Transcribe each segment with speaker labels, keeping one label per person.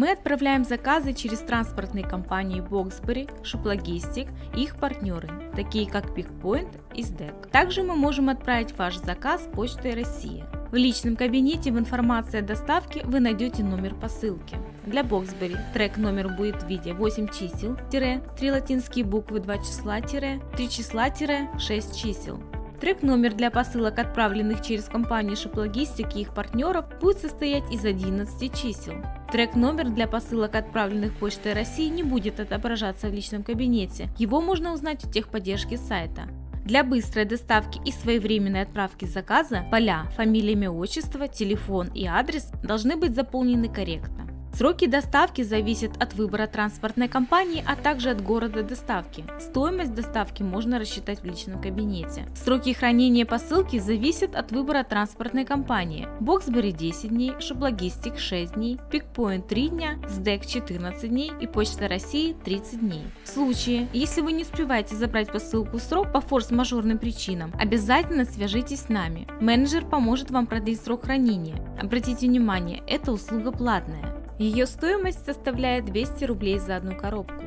Speaker 1: Мы отправляем заказы через транспортные компании Boxbury, Shoplogistic и их партнеры, такие как PickPoint и SDEC. Также мы можем отправить ваш заказ почтой России. В личном кабинете в информации о доставке вы найдете номер посылки. Для Boxberry трек номер будет в виде 8 чисел, 3 латинские буквы 2 числа, 3 числа, 6 чисел. Трек номер для посылок, отправленных через компанию Shoplogistic и их партнеров, будет состоять из 11 чисел. Трек номер для посылок, отправленных Почтой России, не будет отображаться в личном кабинете. Его можно узнать у техподдержки сайта. Для быстрой доставки и своевременной отправки заказа поля фамилия, имя, отчество, телефон и адрес должны быть заполнены корректно. Сроки доставки зависят от выбора транспортной компании, а также от города доставки. Стоимость доставки можно рассчитать в личном кабинете. Сроки хранения посылки зависят от выбора транспортной компании. Боксбери 10 дней, Шоблогистик 6 дней, Пикпоинт 3 дня, СДЭК 14 дней и Почта России 30 дней. В случае, если вы не успеваете забрать посылку в срок по форс-мажорным причинам, обязательно свяжитесь с нами. Менеджер поможет вам продлить срок хранения. Обратите внимание, эта услуга платная. Ее стоимость составляет 200 рублей за одну коробку.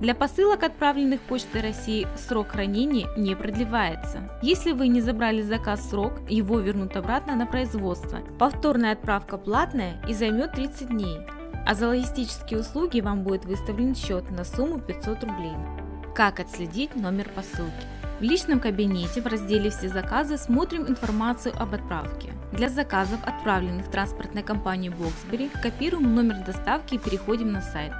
Speaker 1: Для посылок, отправленных Почтой России, срок хранения не продлевается. Если вы не забрали заказ срок, его вернут обратно на производство. Повторная отправка платная и займет 30 дней. А за логистические услуги вам будет выставлен счет на сумму 500 рублей. Как отследить номер посылки? В личном кабинете в разделе «Все заказы» смотрим информацию об отправке. Для заказов, отправленных транспортной компанией Boxberry, копируем номер доставки и переходим на сайт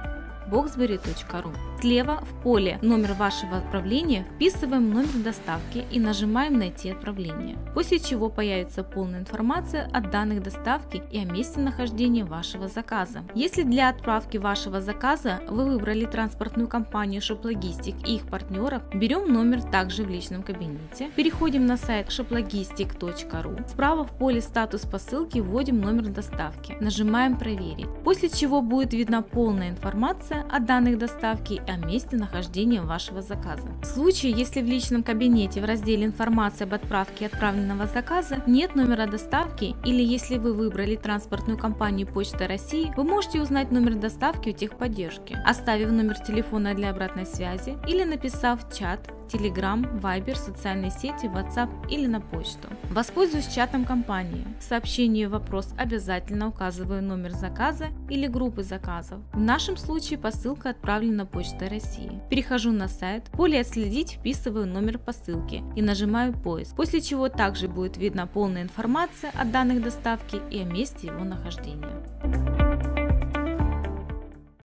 Speaker 1: boxberry.ru. Слева в поле «Номер вашего отправления» вписываем номер доставки и нажимаем «Найти отправление», после чего появится полная информация о данных доставки и о месте нахождения вашего заказа. Если для отправки вашего заказа вы выбрали транспортную компанию Shoplogistic и их партнеров, берем номер также в личном кабинете, переходим на сайт shoplogistic.ru, справа в поле «Статус посылки» вводим номер доставки, нажимаем «Проверить», после чего будет видна полная информация о данных доставки о месте нахождения вашего заказа. В случае, если в личном кабинете в разделе информация об отправке отправленного заказа нет номера доставки или если вы выбрали транспортную компанию Почта России, вы можете узнать номер доставки у техподдержки, оставив номер телефона для обратной связи или написав в чат Telegram, Viber, социальные сети, WhatsApp или на почту. Воспользуюсь чатом компании. В сообщении вопрос обязательно указываю номер заказа или группы заказов. В нашем случае посылка отправлена почтой России. Перехожу на сайт, в поле «Отследить» вписываю номер посылки и нажимаю «Поиск», после чего также будет видна полная информация о данных доставки и о месте его нахождения.